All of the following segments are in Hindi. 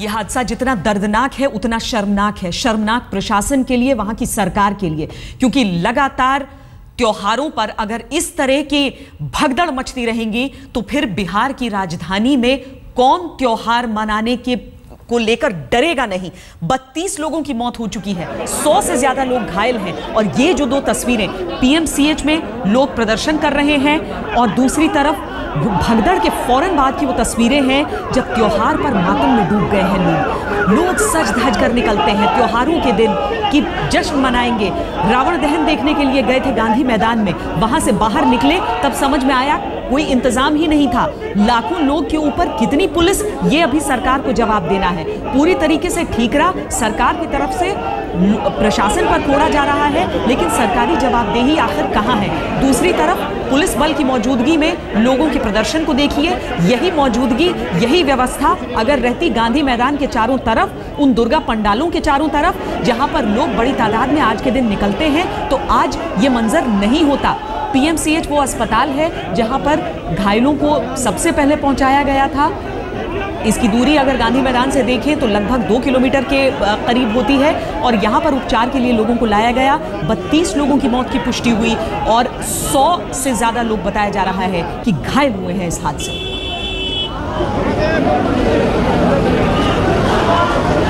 यह हादसा जितना दर्दनाक है, उतना शर्मनाक है। शर्मनाक प्रशासन के लिए, वहाँ की सरकार के लिए। क्योंकि लगातार त्योहारों पर अगर इस तरह की भगदड़ मचती रहेंगी तो फिर बिहार की राजधानी में कौन त्योहार मनाने के को लेकर डरेगा नहीं। 32 लोगों की मौत हो चुकी है। 100 से ज़्यादा लोग घायल हैं। और ये जो दो तस्वीरें पीएमसीएच में लोग प्रदर्शन कर रहे हैं और दूसरी तरफ़ भगदड़ के फ़ौरन बाद की वो तस्वीरें हैं, जब त्योहार पर मातम में डूब गए हैं लोग। लोग सज धज कर निकलते हैं। त्योहारों के दिन की जश्न मनाएँगे। रावण दहन देखने के लिए गए थे गांधी मैदान में। वहाँ से बाहर निकले, तब समझ में आया कोई इंतज़ाम ही नहीं था। लाखों लोग के ऊपर कितनी पुलिस, ये अभी सरकार को जवाब देना है। पूरी तरीके से ठीक रहा। सरकार की तरफ़ से प्रशासन पर फोड़ा जा रहा है, लेकिन सरकारी जवाबदेही आखिर कहाँ है? दूसरी तरफ़, पुलिस बल की मौजूदगी में लोगों के प्रदर्शन को देखिए। यही मौजूदगी, यही व्यवस्था अगर रहती गांधी मैदान के चारों तरफ़, उन दुर्गा पंडालों के चारों तरफ़, जहाँ पर लोग बड़ी तादाद में आज के दिन निकलते हैं तो आज ये मंजर नहीं होता। पीएमसीएच वो अस्पताल है जहाँ पर घायलों को सबसे पहले पहुँचाया गया था। इसकी दूरी अगर गांधी मैदान से देखें तो लगभग दो किलोमीटर के करीब होती है और यहाँ पर उपचार के लिए लोगों को लाया गया। 32 लोगों की मौत की पुष्टि हुई और 100 से ज़्यादा लोग बताया जा रहा है कि घायल हुए हैं इस हादसे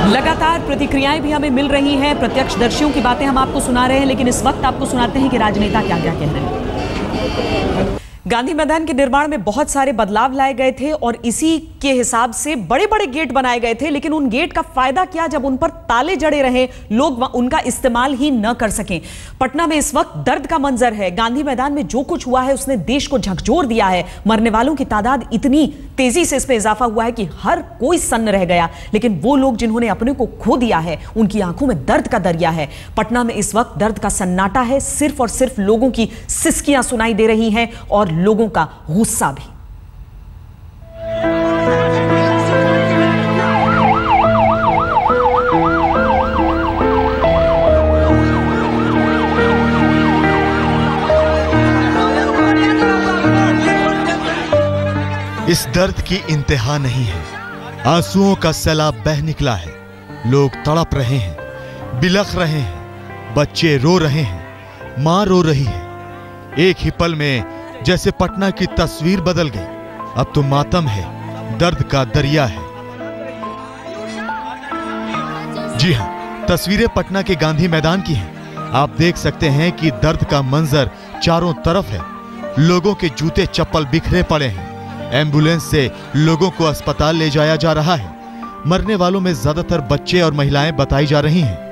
लगातार प्रतिक्रियाएँ भी हमें मिल रही हैं, प्रत्यक्षदर्शियों की बातें हम आपको सुना रहे हैं, लेकिन इस वक्त आपको सुनाते हैं कि राजनेता क्या क्या कह रहे हैं। गांधी मैदान के निर्माण में बहुत सारे बदलाव लाए गए थे और इसी के हिसाब से बड़े बड़े गेट बनाए गए थे, लेकिन उन गेट का फ़ायदा क्या जब उन पर ताले जड़े रहे, लोग उनका इस्तेमाल ही न कर सकें। पटना में इस वक्त दर्द का मंजर है। गांधी मैदान में जो कुछ हुआ है, उसने देश को झकझोर दिया है। मरने वालों की तादाद इतनी तेज़ी से इसमें इजाफा हुआ है कि हर कोई सन्न रह गया। लेकिन वो लोग जिन्होंने अपने को खो दिया है, उनकी आँखों में दर्द का दरिया है। पटना में इस वक्त दर्द का सन्नाटा है, सिर्फ़ और सिर्फ़ लोगों की सिस्कियाँ सुनाई दे रही हैं और लोगों का गुस्सा भी। इस दर्द की इंतहा नहीं है। आंसुओं का सैलाब बह निकला है। लोग तड़प रहे हैं, बिलख रहे हैं, बच्चे रो रहे हैं, माँ रो रही है। एक ही पल में जैसे पटना की तस्वीर बदल गई। अब तो मातम है, दर्द का दरिया है। जी हाँ, तस्वीरें पटना के गांधी मैदान की हैं। आप देख सकते हैं कि दर्द का मंजर चारों तरफ़ है। लोगों के जूते चप्पल बिखरे पड़े हैं। एंबुलेंस से लोगों को अस्पताल ले जाया जा रहा है। मरने वालों में ज़्यादातर बच्चे और महिलाएँ बताई जा रही हैं।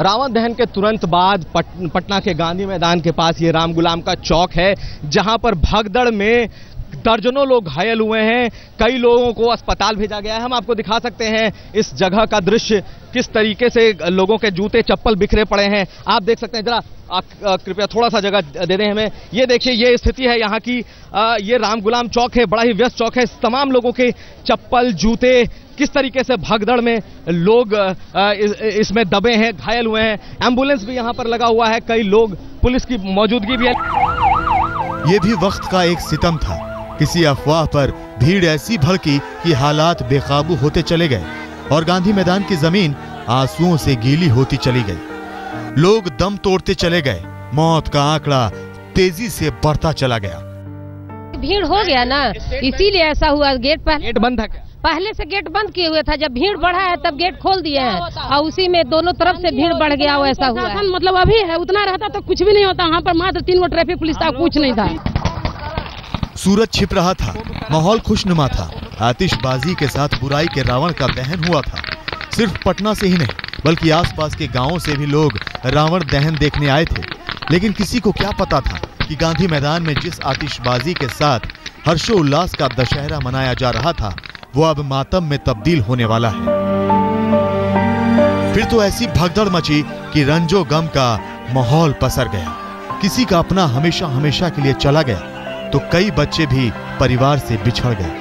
रावण दहन के तुरंत बाद पट, पटना के गांधी मैदान के पास ये राम गुलाम का चौक है जहाँ पर भगदड़ में दर्जनों लोग घायल हुए हैं। कई लोगों को अस्पताल भेजा गया है। हम आपको दिखा सकते हैं इस जगह का दृश्य किस तरीके से लोगों के जूते चप्पल बिखरे पड़े हैं। आप देख सकते हैं जरा आप कृपया थोड़ा सा जगह दे दें हमें। ये देखिए ये स्थिति है यहाँ की। आ, ये राम गुलाम चौक है बड़ा ही व्यस्त चौक है। तमाम लोगों के चप्पल जूते किस तरीके से भगदड़ में लोग इसमें दबे हैं घायल हुए हैं। एंबुलेंस भी यहाँ पर लगा हुआ है। कई लोग पुलिस की मौजूदगी भी है। ये भी वक्त का एक सितम था। किसी अफवाह पर भीड़ ऐसी भड़की कि हालात बेकाबू होते चले गए और गांधी मैदान की ज़मीन आंसुओं से गीली होती चली गई। लोग दम तोड़ते चले गए। मौत का आंकड़ा तेज़ी से बढ़ता चला गया। भीड़ हो गया ना इसीलिए ऐसा हुआ गेट पर। गेट बंद है पहले से गेट बंद किए हुए था जब भीड़ बढ़ा है तब गेट खोल दिए हैं। और उसी में दोनों तरफ़ से भीड़ बढ़ गया वैसा हुआ मतलब अभी है उतना रहता तो कुछ भी नहीं होता। वहाँ पर मात्र तीन गो ट्रैफ़िक पुलिस था कुछ नहीं था। सूरज छिप रहा था, माहौल खुशनुमा था, आतिशबाजी के साथ बुराई के रावण का दहन हुआ था। सिर्फ़ पटना से ही नहीं, बल्कि आसपास के गाँवों से भी लोग रावण दहन देखने आए थे। लेकिन किसी को क्या पता था कि गांधी मैदान में जिस आतिशबाजी के साथ हर्षोल्लास का दशहरा मनाया जा रहा था, वो अब मातम में तब्दील होने वाला है। फिर तो ऐसी भगदड़ मची कि रंजो गम का माहौल पसर गया। किसी का अपना हमेशा हमेशा के लिए चला गया। तो कई बच्चे भी परिवार से बिछड़ गए।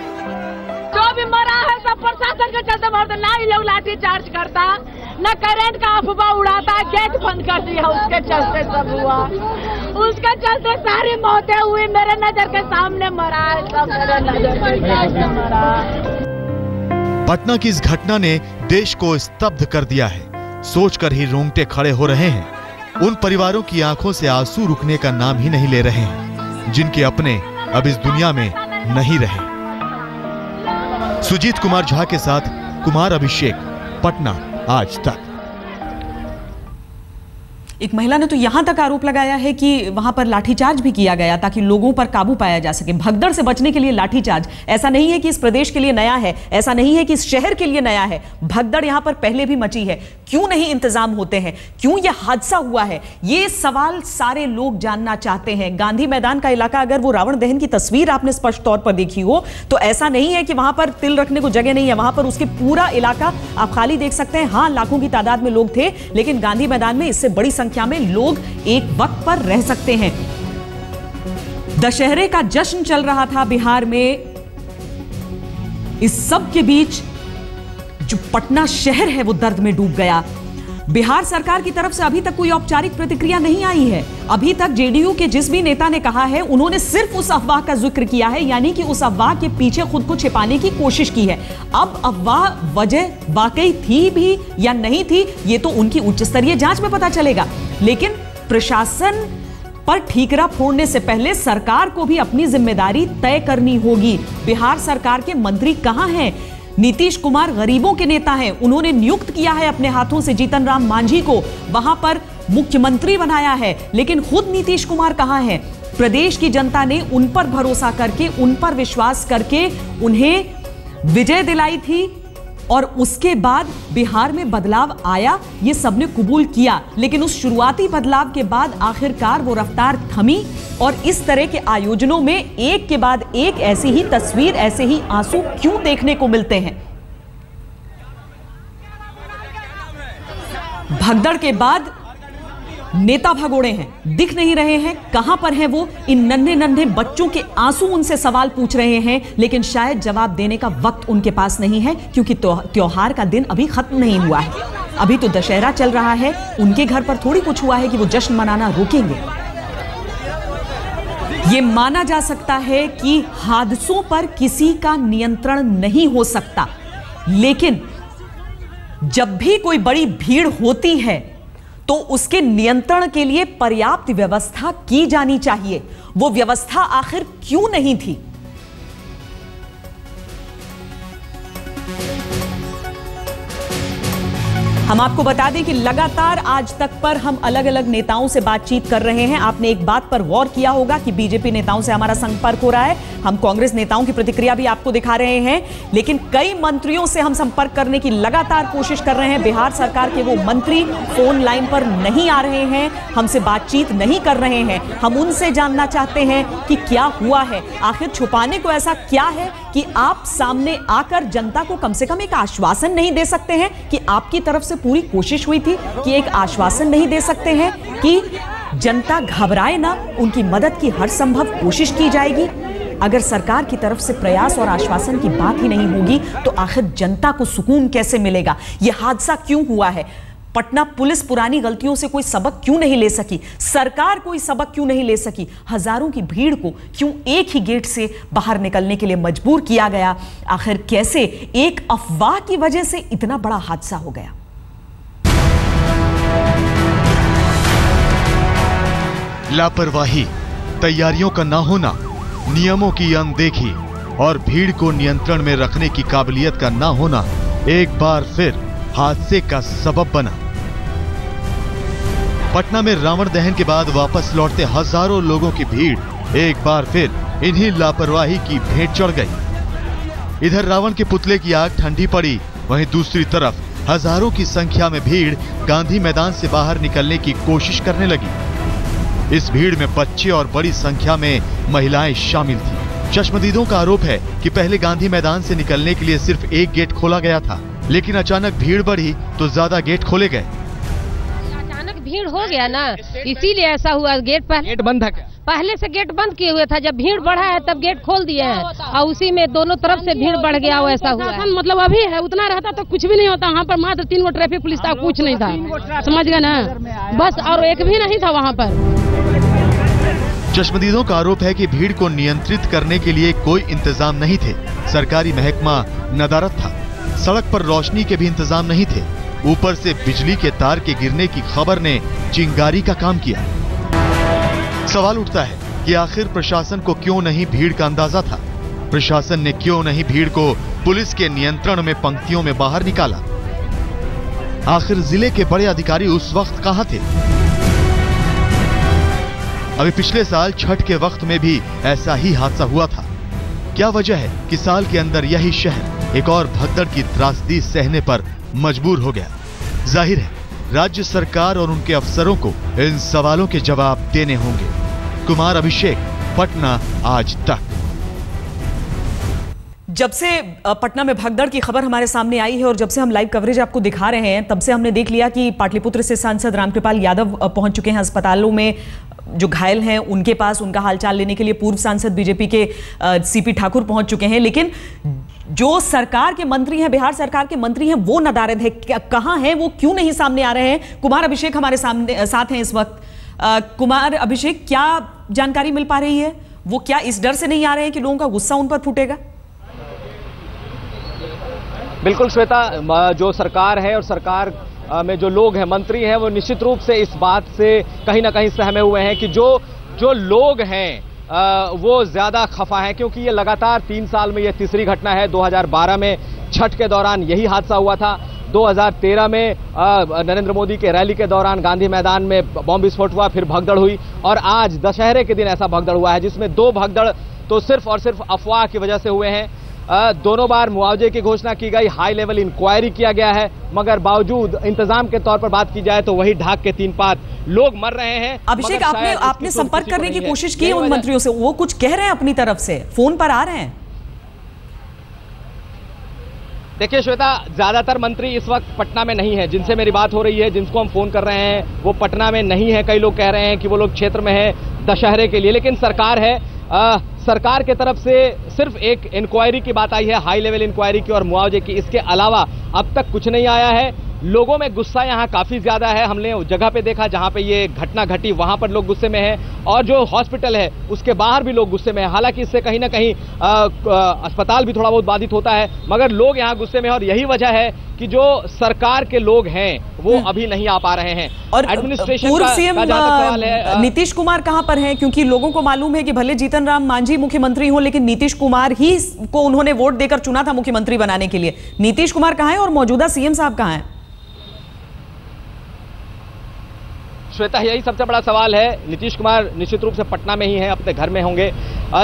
जो भी मरा है सब प्रशासन के चलते मरते ना ही लोग लाठी चार्ज करता न करंट का अफवाह उड़ाता गेट बंद कर दिया उसके चलते सब हुआ। उसके चलते सारी मौतें हुई मेरे नज़र के सामने मरा है सब मेरे नज़र के मरा। पटना की इस घटना ने देश को स्तब्ध कर दिया है। सोचकर ही रोंगटे खड़े हो रहे हैं। उन परिवारों की आँखों से आँसू रुकने का नाम ही नहीं ले रहे हैं। जिनके अपने अब इस दुनिया में नहीं रहे। सुजीत कुमार झा के साथ कुमार अभिषेक, पटना, आज तक। एक महिला ने तो यहाँ तक आरोप लगाया है कि वहाँ पर लाठीचार्ज भी किया गया ताकि लोगों पर काबू पाया जा सके। भगदड़ से बचने के लिए लाठीचार्ज। ऐसा नहीं है कि इस प्रदेश के लिए नया है, ऐसा नहीं है कि इस शहर के लिए नया है। भगदड़ यहाँ पर पहले भी मची है। क्यों नहीं इंतज़ाम होते हैं? क्यों यह हादसा हुआ है? ये सवाल सारे लोग जानना चाहते हैं। गांधी मैदान का इलाका अगर वो रावण दहन की तस्वीर आपने स्पष्ट तौर पर देखी हो तो ऐसा नहीं है कि वहाँ पर तिल रखने को जगह नहीं है। वहाँ पर उसके पूरा इलाका आप खाली देख सकते हैं। हाँ लाखों की तादाद में लोग थे, लेकिन गांधी मैदान में इससे बड़ी संख्या में लोग एक वक्त पर रह सकते हैं। दशहरे का जश्न चल रहा था बिहार में। इस सब के बीच जो पटना शहर है, वो दर्द में डूब गया। बिहार सरकार की तरफ़ से अभी तक कोई औपचारिक प्रतिक्रिया नहीं आई है। अभी तक जेडीयू के जिस भी नेता ने कहा है, उन्होंने सिर्फ़ उस अफवाह का ज़िक्र किया है, यानी कि उस अफवाह के पीछे खुद को छिपाने की कोशिश की है। अब अफवाह वजह वाकई थी भी या नहीं थी, ये तो उनकी उच्च स्तरीय जाँच में पता चलेगा। लेकिन प्रशासन पर ठीकरा फोड़ने से पहले सरकार को भी अपनी ज़िम्मेदारी तय करनी होगी। बिहार सरकार के मंत्री कहाँ हैं? नीतीश कुमार गरीबों के नेता हैं। उन्होंने नियुक्त किया है अपने हाथों से जीतन राम मांझी को। वहाँ पर मुख्यमंत्री बनाया है, लेकिन खुद नीतीश कुमार कहाँ है? प्रदेश की जनता ने उन पर भरोसा करके, उन पर विश्वास करके उन्हें विजय दिलाई थी। और उसके बाद बिहार में बदलाव आया, ये सबने कबूल किया। लेकिन उस शुरुआती बदलाव के बाद आखिरकार वो रफ्तार थमी और इस तरह के आयोजनों में एक के बाद एक ऐसी ही तस्वीर, ऐसे ही आँसू क्यों देखने को मिलते हैं? भगदड़ के बाद नेता भगोड़े हैं, दिख नहीं रहे हैं, कहाँ पर हैं वो? इन नन्हे नन्हे बच्चों के आँसू उनसे सवाल पूछ रहे हैं, लेकिन शायद जवाब देने का वक्त उनके पास नहीं है, क्योंकि त्योहार का दिन अभी खत्म नहीं हुआ है। अभी तो दशहरा चल रहा है, उनके घर पर थोड़ी कुछ हुआ है कि वो जश्न मनाना रोकेंगे। ये माना जा सकता है कि हादसों पर किसी का नियंत्रण नहीं हो सकता, लेकिन जब भी कोई बड़ी भीड़ होती है तो उसके नियंत्रण के लिए पर्याप्त व्यवस्था की जानी चाहिए। वो व्यवस्था आखिर क्यों नहीं थी? हम आपको बता दें कि लगातार आज तक पर हम अलग अलग नेताओं से बातचीत कर रहे हैं। आपने एक बात पर गौर किया होगा कि बीजेपी नेताओं से हमारा संपर्क हो रहा है। हम कांग्रेस नेताओं की प्रतिक्रिया भी आपको दिखा रहे हैं। लेकिन कई मंत्रियों से हम संपर्क करने की लगातार कोशिश कर रहे हैं। बिहार सरकार के वो मंत्री फ़ोन लाइन पर नहीं आ रहे हैं। हमसे बातचीत नहीं कर रहे हैं। हम उनसे जानना चाहते हैं कि क्या हुआ है। आखिर छुपाने को ऐसा क्या है कि आप सामने आकर जनता को कम से कम एक आश्वासन नहीं दे सकते हैं कि आपकी तरफ़ से पूरी कोशिश हुई थी कि एक आश्वासन नहीं दे सकते हैं कि जनता घबराए ना, उनकी मदद की हर संभव कोशिश की जाएगी। अगर सरकार की तरफ़ से प्रयास और आश्वासन की बात ही नहीं होगी तो आखिर जनता को सुकून कैसे मिलेगा? यह हादसा क्यों हुआ है? पटना पुलिस पुरानी गलतियों से कोई सबक क्यों नहीं ले सकी? सरकार कोई सबक क्यों नहीं ले सकी? हज़ारों की भीड़ को क्यों एक ही गेट से बाहर निकलने के लिए मजबूर किया गया? आखिर कैसे एक अफवाह की वजह से इतना बड़ा हादसा हो गया? लापरवाही, तैयारियों का ना होना, नियमों की अनदेखी और भीड़ को नियंत्रण में रखने की काबिलियत का ना होना एक बार फिर हादसे का सबब बना। पटना में रावण दहन के बाद वापस लौटते हज़ारों लोगों की भीड़ एक बार फिर इन्हीं लापरवाही की भेंट चढ़ गई। इधर रावण के पुतले की आग ठंडी पड़ी, वहीं दूसरी तरफ़ हज़ारों की संख्या में भीड़ गांधी मैदान से बाहर निकलने की कोशिश करने लगी। इस भीड़ में बच्चे और बड़ी संख्या में महिलाएँ शामिल थी। चश्मदीदों का आरोप है कि पहले गांधी मैदान से निकलने के लिए सिर्फ़ एक गेट खोला गया था, लेकिन अचानक भीड़ बढ़ी तो ज़्यादा गेट खोले गए। भीड़ हो गया ना इसीलिए ऐसा हुआ गेट पहले गेट बंद था क्या? पहले से गेट बंद किए हुए था जब भीड़ बढ़ा है तब गेट खोल दिए हैं। और उसी में दोनों तरफ़ से भीड़ बढ़ गया वैसा हुआ। है मतलब अभी है उतना रहता तो कुछ भी नहीं होता। वहाँ पर मात्र तीन गो ट्रैफ़िक पुलिस था कुछ नहीं था। समझ गए ना? बस और एक भी नहीं था वहाँ पर। चश्मदीदों का आरोप है कि भीड़ को नियंत्रित करने के लिए कोई इंतज़ाम नहीं थे। सरकारी महकमा नदारत था। सड़क पर रोशनी के भी इंतज़ाम नहीं थे। ऊपर से बिजली के तार के गिरने की खबर ने चिंगारी का काम किया। सवाल उठता है कि आखिर प्रशासन को क्यों नहीं भीड़ का अंदाज़ा था? प्रशासन ने क्यों नहीं भीड़ को पुलिस के नियंत्रण में पंक्तियों में बाहर निकाला? आखिर ज़िले के बड़े अधिकारी उस वक्त कहाँ थे? अभी पिछले साल छठ के वक्त में भी ऐसा ही हादसा हुआ था। क्या वजह है कि साल के अंदर यही शहर एक और भगदड़ की त्रासदी सहने पर मजबूर हो गया। ज़ाहिर है, राज्य सरकार और उनके अफसरों को इन सवालों के जवाब देने होंगे। कुमार अभिषेक, पटना आज तक। जब से पटना में भगदड़ की खबर हमारे सामने आई है और जब से हम लाइव कवरेज आपको दिखा रहे हैं, तब से हमने देख लिया कि पाटलिपुत्र से सांसद रामकृपाल यादव पहुँच चुके हैं अस्पतालों में। जो घायल हैं, उनके पास उनका हालचाल लेने के लिए पूर्व सांसद बीजेपी के सीपी ठाकुर पहुँच चुके हैं। लेकिन जो सरकार के मंत्री हैं बिहार सरकार के मंत्री हैं वो नदारद है। कहाँ हैं? वो क्यों नहीं सामने आ रहे हैं? कुमार अभिषेक हमारे सामने साथ हैं इस वक्त। अ, कुमार अभिषेक क्या जानकारी मिल पा रही है? वो क्या इस डर से नहीं आ रहे हैं कि लोगों का गुस्सा उन पर फूटेगा? बिल्कुल श्वेता जो सरकार है और सरकार में जो लोग हैं मंत्री हैं वो निश्चित रूप से इस बात से कहीं ना कहीं सहमे हुए हैं कि जो जो लोग हैं वो ज़्यादा खफा हैं क्योंकि ये लगातार तीन साल में ये तीसरी घटना है। 2012 में छठ के दौरान यही हादसा हुआ था। 2013 में नरेंद्र मोदी के रैली के दौरान गांधी मैदान में बॉम्ब विस्फोट हुआ, फिर भगदड़ हुई और आज दशहरे के दिन ऐसा भगदड़ हुआ है, जिसमें दो भगदड़ तो सिर्फ़ और सिर्फ़ अफवाह की वजह से हुए हैं। दोनों बार मुआवजे की घोषणा की गई हाई लेवल इंक्वायरी किया गया है मगर बावजूद इंतज़ाम के तौर पर बात की जाए तो वही ढाक के तीन पात लोग मर रहे हैं। अभिषेक आपने आपने संपर्क करने की कोशिश की उन मंत्रियों से? वो कुछ कह रहे हैं अपनी तरफ़ से? फ़ोन पर आ रहे हैं? देखिए श्वेता ज़्यादातर मंत्री इस वक्त पटना में नहीं है। जिनसे मेरी बात हो रही है जिनको हम फ़ोन कर रहे हैं वो पटना में नहीं है। कई लोग कह रहे हैं कि वो लोग क्षेत्र में है दशहरे के लिए लेकिन सरकार है। आ, सरकार के तरफ़ से सिर्फ़ एक इंक्वायरी की बात आई है हाई लेवल इंक्वायरी की और मुआवजे की। इसके अलावा अब तक कुछ नहीं आया है। लोगों में गुस्सा यहाँ काफ़ी ज़्यादा है। हमने उस जगह पे देखा जहाँ पे ये घटना घटी वहाँ पर लोग गुस्से में हैं और जो हॉस्पिटल है उसके बाहर भी लोग गुस्से में हैं। हालाँकि इससे कहीं ना कहीं अ, अ, अस्पताल भी थोड़ा बहुत बाधित होता है मगर लोग यहाँ गुस्से में हैं और यही वजह है कि जो सरकार के लोग हैं वो अभी नहीं आ पा रहे हैं। और एडमिनिस्ट्रेशन पूर्व सीएम नीतीश कुमार कहाँ पर हैं? क्योंकि लोगों को मालूम है कि भले जीतन राम मांझी मुख्यमंत्री हो लेकिन नीतीश कुमार ही को उन्होंने वोट देकर चुना था मुख्यमंत्री बनाने के लिए। नीतीश कुमार कहाँ है और मौजूदा सीएम साहब कहाँ हैं? श्वेता यही सबसे बड़ा सवाल है। नीतीश कुमार निश्चित रूप से पटना में ही हैं अपने घर में होंगे।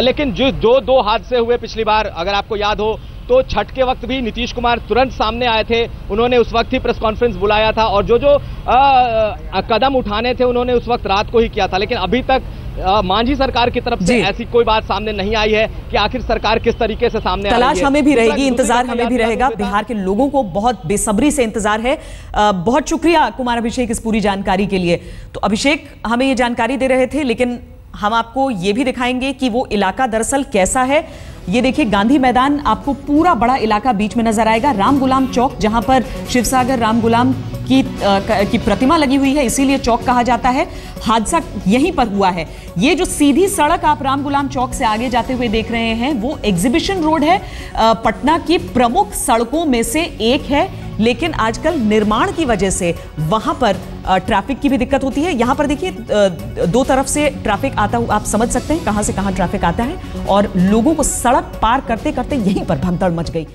लेकिन जो दो दो हादसे हुए पिछली बार अगर आपको याद हो तो छठ के वक्त भी नीतीश कुमार तुरंत सामने आए थे। उन्होंने उस वक्त ही प्रेस कॉन्फ्रेंस बुलाया था और जो जो आ, कदम उठाने थे उन्होंने उस वक्त रात को ही किया था। लेकिन अभी तक मांझी सरकार की तरफ़ से ऐसी कोई बात सामने नहीं आई है कि आखिर सरकार किस तरीके से सामने तलाश हमें भी रहेगी इंतज़ार हमें भी रहेगा। बिहार के लोगों को बहुत बेसब्री से इंतज़ार है। बहुत शुक्रिया कुमार अभिषेक इस पूरी जानकारी के लिए। तो अभिषेक हमें ये जानकारी दे रहे थे लेकिन हम आपको ये भी दिखाएँगे कि वो इलाका दरअसल कैसा है। ये देखिए गांधी मैदान आपको पूरा बड़ा इलाका बीच में नज़र आएगा राम गुलाम चौक जहाँ पर शिवसागर राम गुलाम की आ, क- प्रतिमा लगी हुई है इसीलिए चौक कहा जाता है। हादसा यहीं पर हुआ है। ये जो सीधी सड़क आप राम गुलाम चौक से आगे जाते हुए देख रहे हैं वो एग्जीबिशन रोड है। पटना की प्रमुख सड़कों में से एक है। लेकिन आजकल निर्माण की वजह से वहाँ पर ट्रैफ़िक की भी दिक्कत होती है। यहाँ पर देखिए दो तरफ़ से ट्रैफ़िक आता हुआ, आप समझ सकते हैं कहाँ से कहाँ ट्रैफ़िक आता है और लोगों को सड़क पार करते करते यहीं पर भगदड़ मच गई।